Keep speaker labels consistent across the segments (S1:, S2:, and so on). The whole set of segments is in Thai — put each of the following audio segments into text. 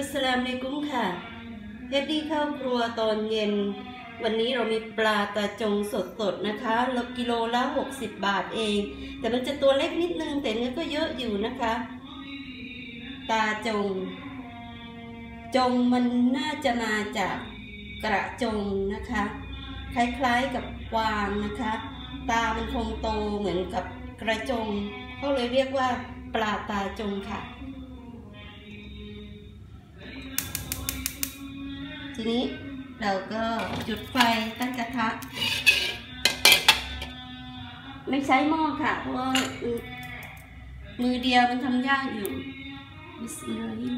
S1: อัสสลามอะลัยกุมค่ะเฮดดี้เข้าครัวตอนเย็น วันนี้เรามีปลาตาจงสดๆนะคะลกิโลละ 60 บาทเอง แต่มันจะตัวเล็กนิดนึง แต่เนื้อก็เยอะอยู่นะคะ ตาจง จงมันน่าจะมาจากกระจงนะคะ คล้ายๆกับกวางนะคะ ตามันคงโตเหมือนกับกระจง เขาเลยเรียกว่าปลาตาจงค่ะ ทีนี้เราก็จุดไฟตั้งกระทะ ไม่ใช้หม้อค่ะ เพราะว่ามือเดียวมันทำยากอยู่บิสมิลลาฮิ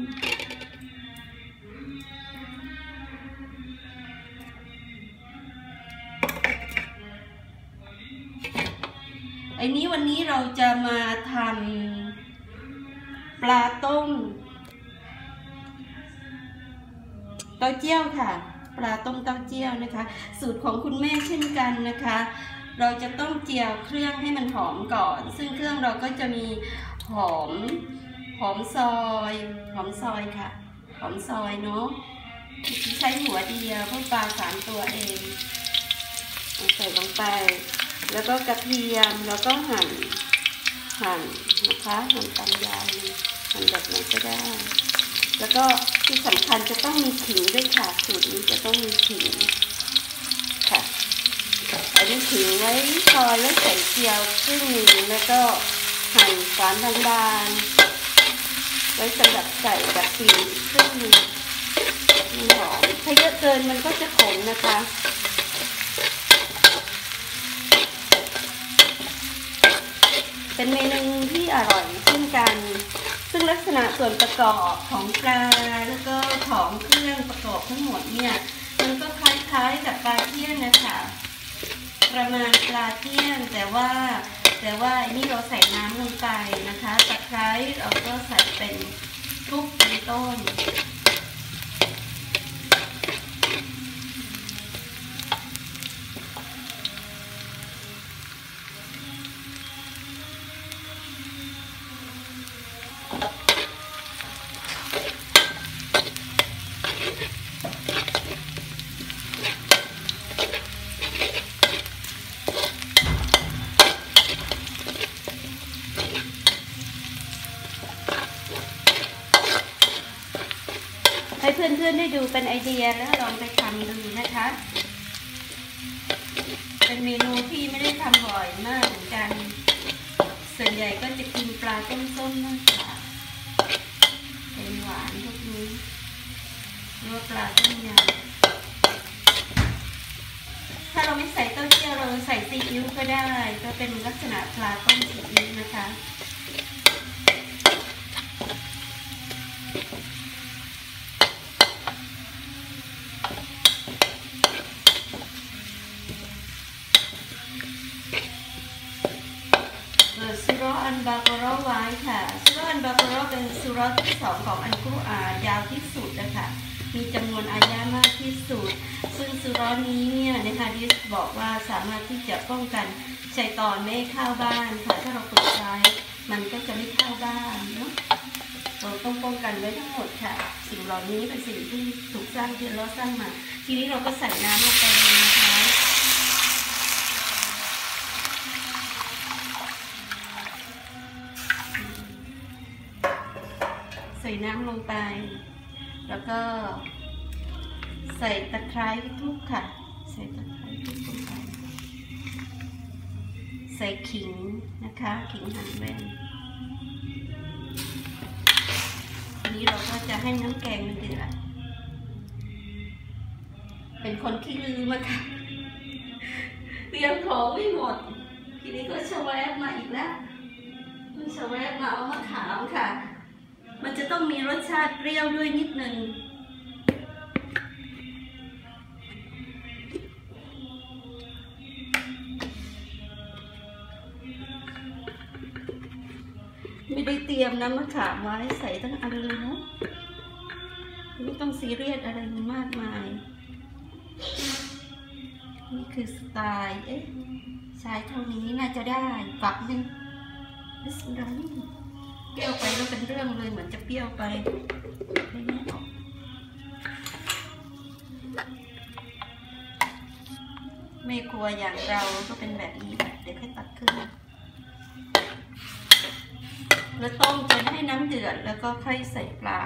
S1: ไอ้นี้วันนี้เราจะมาทำปลาต้ม ต้าเจี้ยวค่ะ ปลาต้มเต้าเจี้ยวนะคะ สูตรของคุณแม่เช่นกันนะคะ เราจะต้องเจียวเครื่องให้มันหอมก่อน ซึ่งเครื่องเราก็จะมีหอมหอมซอยหอมซอยค่ะ หอมซอยเนาะใช้หัวเดียวเพราะปลาสามตัวเองใส่ลงไป แล้วก็กระเทียมแล้วก็หั่นหั่นนะคะหั่นตามยาวเลยหั่นแบบไหนก็ได้ แล้วก็ที่สำคัญจะต้องมีขิงด้วยค่ะ สูตรนี้จะต้องมีขิงค่ะเอาด้วยขิงไว้ซอยแล้วใส่เจียวครึ่งนึงแล้วก็หั่นฝานบางๆไว้สำหรับใส่แบบกลิ่นครึ่งนึงมันหอมถ้าเยอะเกินมันก็จะขมนะคะเป็นเมนูที่อร่อยเช่นกัน ซึ่งลักษณะส่วนประกอบของปลาแล้วก็ของเครื่องประกอบทั้งหมดเนี่ยมันก็คล้ายๆกับปลาเทียนนะคะประมาณปลาเทียนแต่ว่าแต่ว่าอันนี้เราใส่น้ำลงไปนะคะตะไคร้เราก็ใส่เป็นทุกเป็นต้น พื่อนๆได้ดูเป็นไอเดียแล้วลองไปทำดูนะคะ เป็นเมนูที่ไม่ได้ทำบ่อยมากเหมือนกัน ส่วนใหญ่ก็จะกินปลาต้มๆมากกว่าเป็นหวานพวกนี้หรือว่าปลาต้มยำถ้าเราไม่ใส่เต้าเจี้ยวเราใส่ซีอิ๊วก็ได้ ก็เป็นลักษณะปลาต้มซีอิ๊วนะคะ สุรอัน บากรอไว้ค่ะสุรอันบากรอเป็นสุรที่สองของอันกุรอานยาวที่สุดนะคะมีจำนวนอายะมากที่สุด ซึ่งสุรนี้เนี่ยในฮะดีษบอกว่าสามารถที่จะป้องกันชัยตอนไม่เข้าบ้านค่ะถ้าเราฝึกใช้มันก็จะไม่เข้าบ้านเนาะเราต้องป้องกันไว้ทั้งหมดค่ะ สิ่งเหล่านี้เป็นสิ่งที่ถูกสร้างที่เราสร้างมา ทีนี้เราก็ใส่น้ำลงไป ใส่น้ำลงไป แล้วก็ใส่ตะไคร้ทุกค่ะ ใส่ตะไคร้ทุกลงไป ใส่ขิงนะคะ ขิงหั่นแว่นทีนี้เราก็จะให้น้ำแกงมันเดือดเป็นคนที่ลืมอะค่ะเตรียมของไม่หมด ทีนี้ก็ชะแวบมาอีกแล้วชะแวบมาเอามะขามค่ะ มันจะต้องมีรสชาติเปรี้ยวด้วยนิดนึงไม่ได้เตรียมน้ำมะขามไว้ใส่ทั้งอันเลยนะไม่ต้องซีเรียสอะไรมากมาย นี่คือสไตล์เอ๊ะใช้เท่านี้น่าจะได้ฝักหนึ่งบิสมิลลาฮิร เปรี้ยวไปก็เป็นเรื่องเลยเหมือนจะเปรี้ยวไปไม่กลัวอย่างเราก็เป็นแบบนี้เดี๋ยวให้ตัดขึ้น แล้วต้มจนให้น้ำเดือดแล้วก็ค่อยใส่ปลา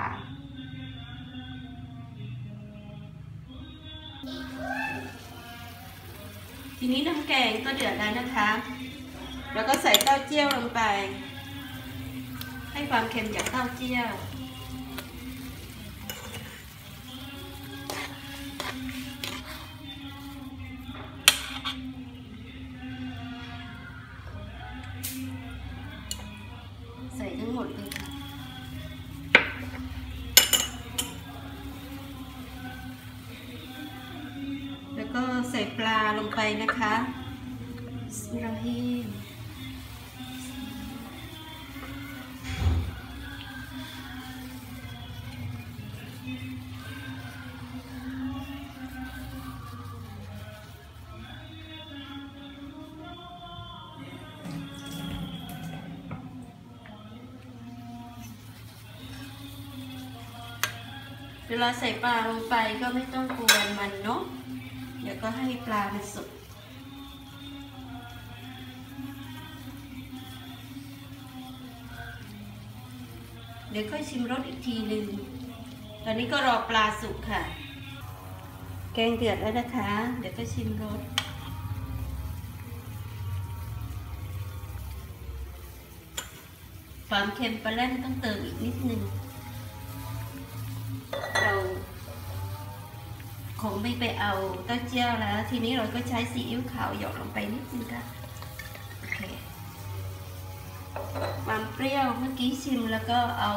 S1: ทีนี้น้ำแกงก็เดือดแล้วนะคะ แล้วก็ใส่เต้าเจี้ยวลงไป ให้ความเค็มจากเต้าเจี้ยวใส่ทั้งหมดเลยค่ะแล้วก็ใส่ปลาลงไปนะคะบิสมิลลาฮิ เวลาใส่ปลาลงไปก็ไม่ต้องกวนมันเนาะ เดี๋ยวก็ให้ปลามันสุกเดี๋ยวค่อยชิมรสอีกทีหนึ่ง ตอนนี้ก็รอปลาสุกค่ะ แกงเดือดแล้วนะคะ เดี๋ยวก็ชิมรส ความเค็มปลาแล่นต้องเติมอีกนิดนึง คงไม่ไปเอาเต้าเจี้ยวแล้ว ทีนี้เราก็ใช้ซีอิ๊วขาวหยดลงไปนิดนึงค่ะโอเคความเปรี้ยวเมื่อกี้ชิมแล้วก็เอา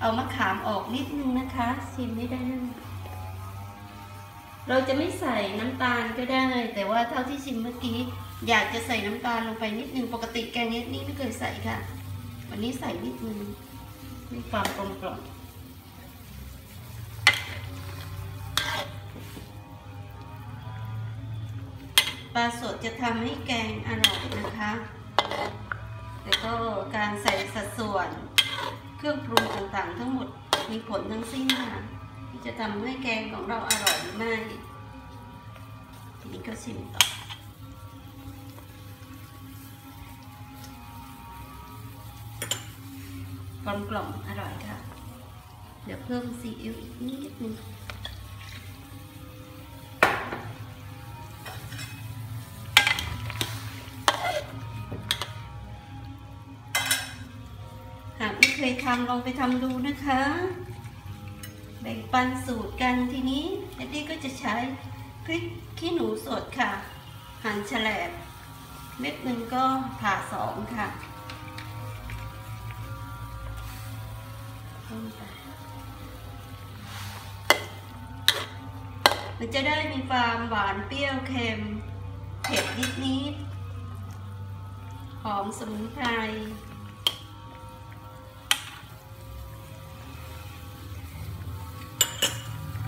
S1: เอามะขามออกนิดนึงนะคะ ชิมไม่ได้เลยเราจะไม่ใส่น้ำตาลก็ได้ แต่ว่าเท่าที่ชิมเมื่อกี้ อยากจะใส่น้ำตาลลงไปนิดนึงปกติแกงเนี้นี่ไม่เคยใส่ค่ะ วันนี้ใส่นิดนึงมีความกลมกล่อม ปลาสดจะทำให้แกงอร่อยนะคะ แล้วก็การใส่สัดส่วนเครื่องปรุงต่างๆ ทั้งหมดมีผลทั้งสิ้นค่ะที่จะทำให้แกงของเราอร่อยหรือไม่ทีนี้ก็ชิมต่อกลมกล่อมอร่อยค่ะ เดี๋ยวเพิ่มซีอิ๊วอีกนิดนึง เคยทำลองไปทำดูนะคะ แบ่งปันสูตรกันทีนี้เอ็ดดี้ก็จะใช้พริกขี้หนูสดค่ะ หั่นแฉลบเม็ดหนึ่งก็ผ่าสองค่ะมันจะได้มีความหวานเปรี้ยวเค็ม เผ็ดนิดๆหอมสมุนไพร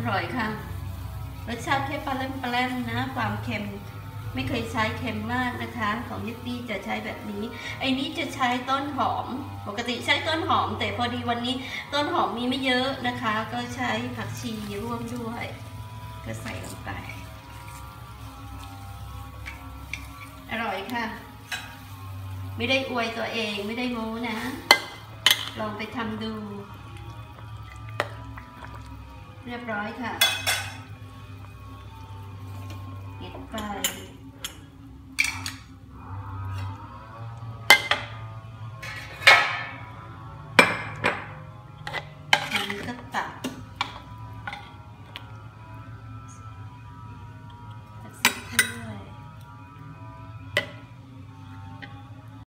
S1: อร่อยค่ะ รสชาติแค่ปลาเล่มปลาแล่มนะ ความเค็มไม่เคยใช้เค็มมากนะคะ ของยิปปี้จะใช้แบบนี้ ไอ้นี้จะใช้ต้นหอม ปกติใช้ต้นหอม แต่พอดีวันนี้ต้นหอมมีไม่เยอะนะคะ ก็ใช้ผักชีร่วมด้วย ก็ใส่ลงไป อร่อยค่ะ ไม่ได้อวยตัวเองไม่ได้โม้นะ ลองไปทำดู เรียบร้อยค่ะปิดไป